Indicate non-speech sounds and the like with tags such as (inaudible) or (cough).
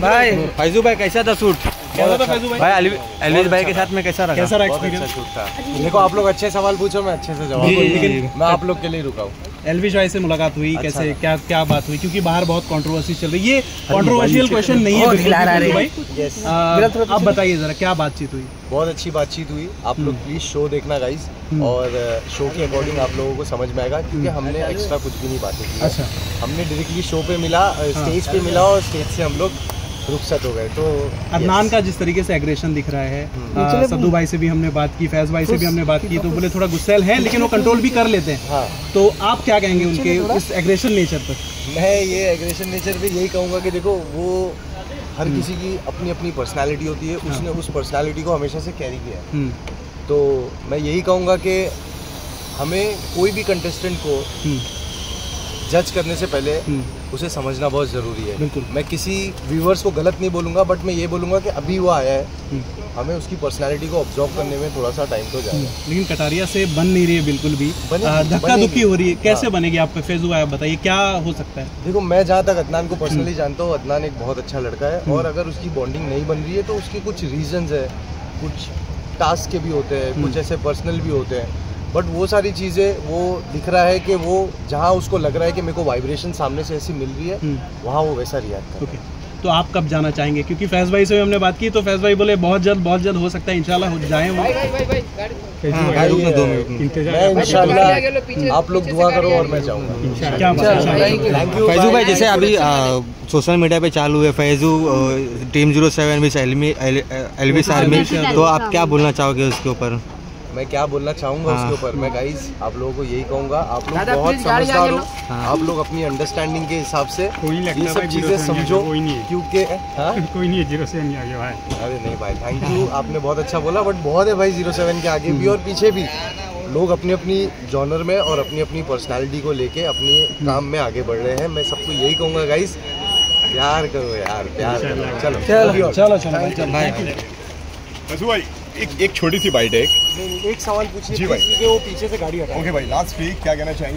भाई। फैजू भाई कैसा था सूट? कैसा था फैजू भाई भाई एलविस भाई के साथ में कैसा रहा? कैसा रहा बहुत अच्छा एक्सपीरियंस शूट था। देखो आप लोग अच्छे सवाल पूछो मैं अच्छे से जवाब लेकिन- मैं आप लोग के लिए रुका हूँ एलविश भाई से मुलाकात हुई अच्छा। कैसे क्या क्या बात हुई? क्योंकि बाहर बहुत कंट्रोवर्सी चल रही है। ये कंट्रोवर्शियल क्वेश्चन नहीं है है। भाई आप बताइए जरा क्या बातचीत हुई? बहुत अच्छी बातचीत हुई। आप लोग प्लीज़ शो देखना गाइस और शो के अकॉर्डिंग आप लोगों को समझ में आएगा क्योंकि हमने एक्स्ट्रा कुछ भी नहीं बातें की अच्छा। हमने डायरेक्टली शो पे मिला स्टेज पे मिला और स्टेज से हम लोग रुखसत हो गए तो अदनान का जिस तरीके से एग्रेशन दिख रहा है आ, सद्दू भाई से भी हमने बात की फैज भाई से भी हमने बात की तो बोले थोड़ा गुस्सेल हैं लेकिन वो कंट्रोल भी कर लेते हैं। हाँ। तो आप क्या कहेंगे उनके इस एग्रेशन नेचर पर? मैं ये एग्रेशन नेचर पे यही कहूँगा कि देखो वो हर किसी की अपनी अपनी पर्सनालिटी होती है उसने उस पर्सनालिटी को हमेशा से कैरी किया है। हम्म, तो मैं यही कहूँगा कि हमें कोई भी कंटेस्टेंट को हम्म, जज करने से पहले हम्म, उसे समझना बहुत ज़रूरी है। बिल्कुल। मैं किसी व्यूवर्स को गलत नहीं बोलूँगा बट मैं ये बोलूँगा कि अभी वो आया है। हम्म, हमें उसकी पर्सनालिटी को ऑब्ज़र्व करने में थोड़ा सा टाइम तो जाएगा। लेकिन कटारिया से बन नहीं रही है बिल्कुल भी। धक्का। धुक्की हो रही है। कैसे हाँ। बनेगी आप फैजू भाई आप बताइए क्या हो सकता है? देखो मैं जहाँ तक अदनान को पर्सनली जानता हूँ अदनान एक बहुत अच्छा लड़का है। हम्म। और अगर उसकी बॉन्डिंग नहीं बन रही है तो उसके कुछ रीजंस है। कुछ टास्क के भी होते हैं कुछ हम्म। ऐसे पर्सनल भी होते हैं। बट वो सारी चीज़ें वो दिख रहा है कि वो जहाँ उसको लग रहा है कि मेरे को वाइब्रेशन सामने से ऐसी मिल रही है हम्म, वहाँ वो वैसा रिएक्ट कर ओके तो आप कब जाना चाहेंगे? क्योंकि फैज भाई से भी हमने बात की तो फैज भाई बोले बहुत जल्द बहुत जल्द हो सकता है इंशाल्लाह हो जाए वो। हाँ, मिनट मैं इंशाल्लाह आप लोग दुआ करो और मैं जाऊँगा। है? फैजू भाई जैसे अभी सोशल मीडिया पे चालू है Faizu team zero seven miss Elvish army तो आप क्या बोलना चाहोगे उसके ऊपर? मैं क्या बोलना चाहूँगा हाँ। उसके ऊपर? मैं गाइस आप लोगों को यही कहूँगा आप लोग बहुत समझदार हो। हाँ। आप लोग अपनी अंडरस्टैंडिंग के हिसाब से नहीं ये सब भाई, चीज़ें समझो कोई नहीं। क्योंकि हाँ? (laughs) कोई नहीं है ज़ीरो से नहीं आगे भाई। अरे नहीं भाई थैंक यू आपने बहुत अच्छा बोला बट बहुत है भाई ज़ीरो सेवन के आगे भी और पीछे भी। लोग अपनी अपनी जॉनर में और अपनी अपनी पर्सनालिटी को लेके अपने काम में आगे बढ़ रहे हैं। मैं सबको यही कहूँगा गाइस प्यार करो यार प्यार करो। चलो। चलो चलो चलो भाई। एक एक छोटी सी बाइट है एक। एक सवाल पूछिए जी भाई। वो पीछे से गाड़ी हटा ओके भाई लास्ट वीक क्या कहना चाहेंगे?